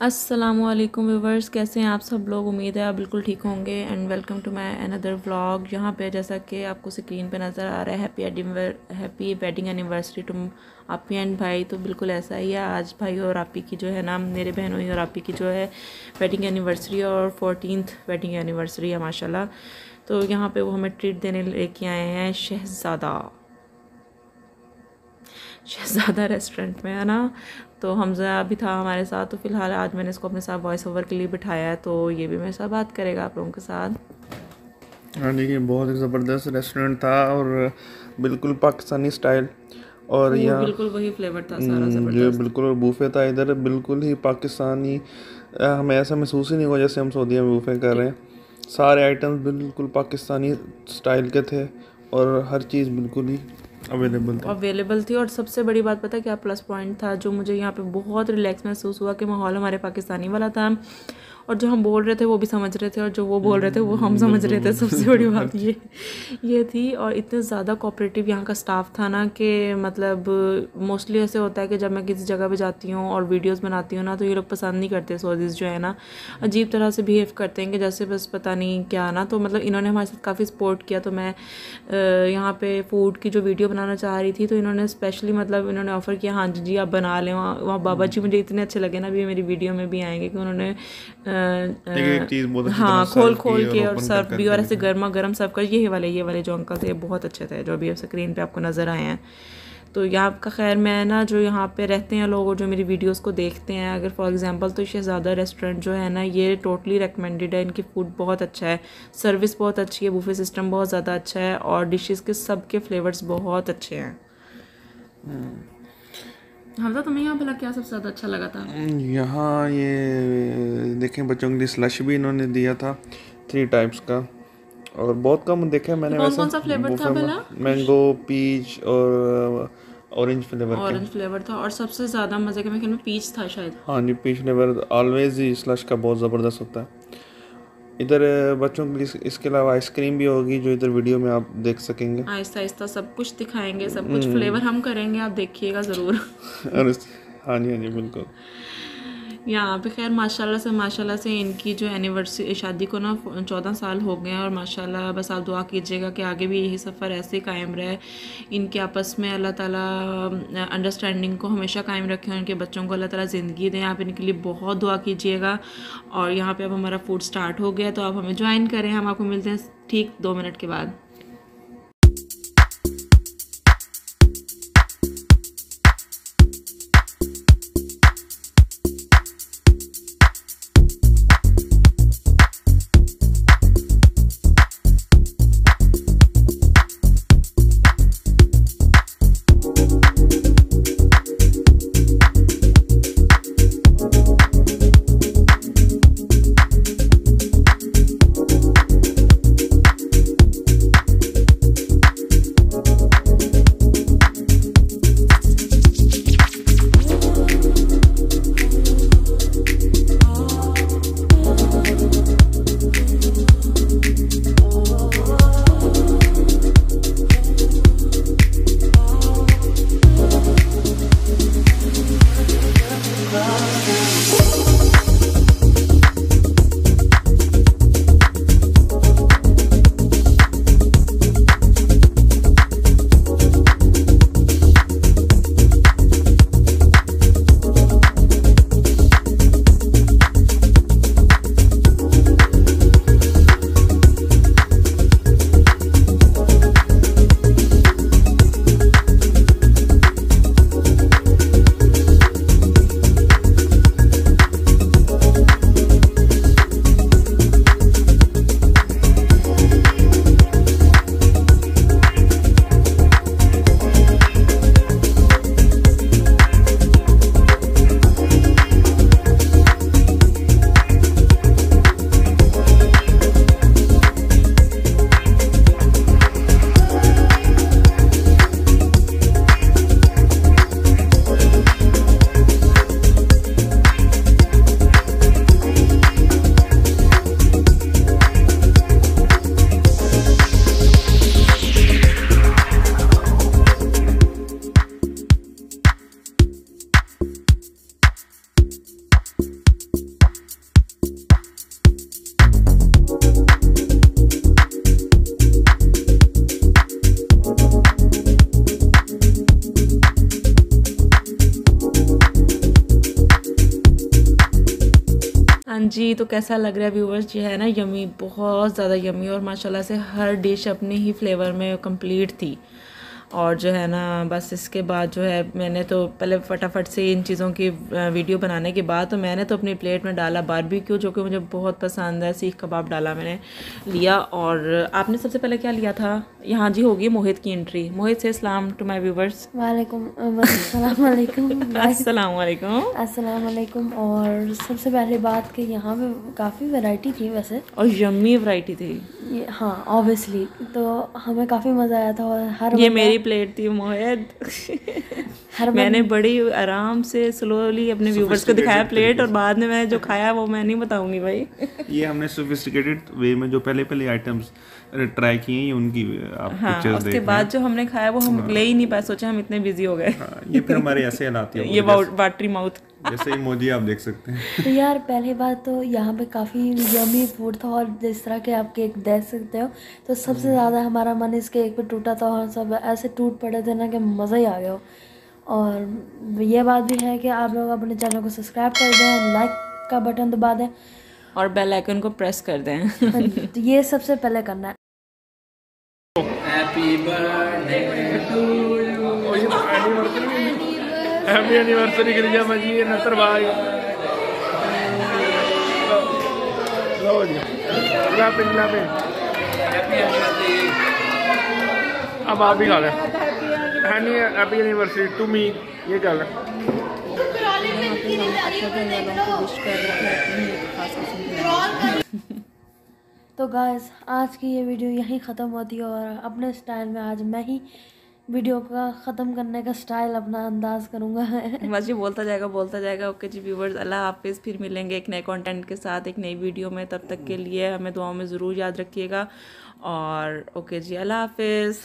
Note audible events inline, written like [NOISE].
Aslam viewers, कैसे हैं आप सब लोग? उम्मीद है आप बिल्कुल ठीक होंगे and welcome to my another vlog यहाँ पे जैसा कि आपको स्क्रीन पे नज़र आ रहा है हैप्पी वेडिंग एनिवर्सरी टू आपी एंड भाई। तो बिल्कुल ऐसा ही है, आज भाई और आपी की जो है ना, मेरे बहनों और आपी की जो है वेडिंग एनिवर्सरी और फोर्टीन वेडिंग एनिवर्सरी है, माशाल्लाह। तो यहाँ पे वो हमें ट्रीट देने लेके आए हैं शहज़ादा। शहज़ादा रेस्टोरेंट में है ना? तो हमजा भी था हमारे साथ तो फ़िलहाल आज मैंने इसको अपने साथ वॉइस ओवर के लिए बिठाया है तो ये भी मेरे साथ बात करेगा आप लोगों के साथ। हाँ देखिए बहुत ही ज़बरदस्त रेस्टोरेंट था और बिल्कुल पाकिस्तानी स्टाइल और यहाँ बिल्कुल वही फ्लेवर था सारा हम्म, ज़बरदस्त। बिल्कुल और बूफे था इधर बिल्कुल ही पाकिस्तानी हमें ऐसा महसूस ही नहीं हुआ जैसे हम सऊदीया में बूफे कर रहे हैं। सारे आइटम्स बिल्कुल पाकिस्तानी स्टाइल के थे और हर चीज़ बिल्कुल ही अवेलेबल अवेलेबल थी और सबसे बड़ी बात पता क्या प्लस पॉइंट था जो मुझे यहाँ पे बहुत रिलैक्स महसूस हुआ कि माहौल हमारे पाकिस्तानी वाला था। और जो हम बोल रहे थे वो भी समझ रहे थे और जो वो बोल रहे थे वो हम समझ रहे थे सबसे बड़ी [LAUGHS] बात ये ये थी। और इतने ज़्यादा कोऑपरेटिव यहाँ का स्टाफ था ना कि मतलब मोस्टली ऐसे होता है कि जब मैं किसी जगह पे जाती हूँ और वीडियोस बनाती हूँ ना तो ये लोग पसंद नहीं करते सोजिस जो है ना। अजीब तरह से बिहेव करते हैं कि जैसे बस पता नहीं क्या ना तो मतलब इन्होंने हमारे साथ काफ़ी सपोर्ट किया। तो मैं यहाँ पर फ़ूड की जो वीडियो बनाना चाह रही थी तो इन्होंने स्पेशली मतलब इन्होंने ऑफ़र किया हाँ जी आप बना लें। वहाँ वहाँ बाबा जी मुझे इतने अच्छे लगे ना अभी मेरी वीडियो में भी आएँगे कि उन्होंने हाँ खोल खोल के और सर्व भी और ऐसे गर्मा गर्म सर्व कर ये वाले ये वाले जो अंकल थे बहुत अच्छे थे जो अभी स्क्रीन पे आपको नज़र आए हैं। तो यहाँ का खैर मैं ना जो यहाँ पे रहते हैं लोग और जो मेरी वीडियोस को देखते हैं अगर फॉर एग्जांपल तो शहज़ादा रेस्टोरेंट जो है ना ये टोटली रिकमेंडेड है इनकी फ़ूड बहुत अच्छा है सर्विस बहुत अच्छी है बूफे सिस्टम बहुत ज़्यादा अच्छा है और डिशेज़ के सब के फ्लेवर्स बहुत अच्छे हैं। हम्म। हमजा तुम्हें यहाँ भला क्या सबसे ज़्यादा अच्छा लगा था? यहाँ ये देखें बच्चों के लिए स्लश भी इन्होंने दिया था थ्री टाइप्स का। और बहुत कम देखे मैंने कौन कौन सा फ्लेवर था भला मैंगो पीच और ऑरेंज फ्लेवर ऑरेंज फ्लेवर था और सबसे ज़्यादा मज़े का मेरे ख्याल में पीच था शायद। हाँ जी पीच फ्लेवर ऑलवेज ही स्लश का बहुत ज़बरदस्त होता है। इधर बच्चों के लिए इसके अलावा आइसक्रीम भी होगी जो इधर वीडियो में आप देख सकेंगे। आहिस्ता आहिस्ता सब कुछ दिखाएँगे सब कुछ फ्लेवर हम्म। हम करेंगे आप देखिएगा ज़रूर। हाँ जी हाँ जी बिल्कुल। यहाँ पे खैर माशाल्लाह से माशाल्लाह से इनकी जो एनिवर्सरी शादी को ना चौदह साल हो गए हैं और माशाल्लाह बस आप दुआ कीजिएगा कि आगे भी यही सफ़र ऐसे कायम रहे। इनके आपस में अल्लाह ताला अंडरस्टैंडिंग को हमेशा कायम रखें उनके बच्चों को अल्लाह ताला ज़िंदगी दें। आप इनके लिए बहुत दुआ कीजिएगा और यहाँ पर अब हमारा फ़ूड स्टार्ट हो गया तो आप हमें ज्वाइन करें। हम आपको मिलते हैं ठीक दो मिनट के बाद। जी तो कैसा लग रहा है व्यूवर्स जो है ना यमी बहुत ज़्यादा यमी और माशाल्लाह से हर डिश अपने ही फ्लेवर में कंप्लीट थी। और जो है ना बस इसके बाद जो है मैंने तो पहले फटाफट से इन चीज़ों की वीडियो बनाने के बाद तो मैंने तो अपनी प्लेट में डाला बारबेक्यू जो कि मुझे बहुत पसंद है सीख कबाब डाला मैंने लिया। और आपने सबसे पहले क्या लिया था? यहाँ जी होगी मोहित की एंट्री मोहित से इस्लाम टू माई व्यूवर्स वालेकुम [LAUGHS] अस्सलाम और सबसे पहले बात कि यहाँ पे काफ़ी वैरायटी थी वैसे। और यम्मी वैरायटी थी। हाँ ऑब्वियसली तो हमें काफ़ी मज़ा आया था और हर ये मेरी प्लेट थी मोहित हर मैंने बड़ी आराम से स्लोली अपने व्यूवर्स को दिखाया प्लेट और बाद में मैंने जो खाया वो मैं नहीं बताऊँगी भाई। ये हमने सोफिस्टिकेटेड वे में जो पहले पहले आइटम्स ट्राई किए हैं उनकी आप हाँ पिक्चर्स उसके बाद जो हमने खाया वो हम ले ही नहीं पाए सोचा हम इतने बिज़ी हो गए। हाँ, ये फिर हमारे ऐसे हालात [LAUGHS] ये वाटरी माउथ जैसे इमोजी आप देख सकते हैं। तो यार पहली बात तो यहाँ पे काफ़ी यमी फ़ूड था और जिस तरह के आप केक देख सकते हो तो सबसे ज़्यादा हमारा मन इस केक पे टूटा था और सब ऐसे टूट पड़े थे ना कि मज़ा ही आ गया। और ये बात भी है कि आप लोग अपने चैनल को सब्सक्राइब कर दें लाइक का बटन दबा दें। और बेल आइकन को प्रेस कर दें। हाँ तो ये सबसे पहले करना है। हैप्पी एनिवर्सरी के लिए जी नसर भाई लो जी क्लैपिंग क्लैपिंग अब आप भी खा लें हैप्पी एनिवर्सरी टू मी ये है? तो गाइस आज की ये वीडियो यहीं ख़त्म होती है और अपने स्टाइल में आज मैं ही वीडियो का ख़त्म करने का स्टाइल अपना अंदाज करूँगा। बस ये बोलता जाएगा बोलता जाएगा, ओके जी व्यूवर्स अल्लाह हाफिज़, फिर मिलेंगे एक नए कंटेंट के साथ, एक नई वीडियो में, तब तक के लिए हमें दुआओं में ज़रूर याद रखिएगा। और, ओके जी, अल्लाह हाफिज़।